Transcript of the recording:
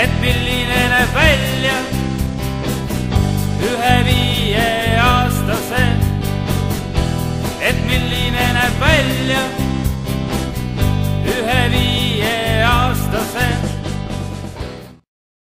et milline näeb välja ühe viieaastase, et milline näeb välja